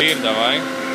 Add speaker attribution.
Speaker 1: Ainda bem.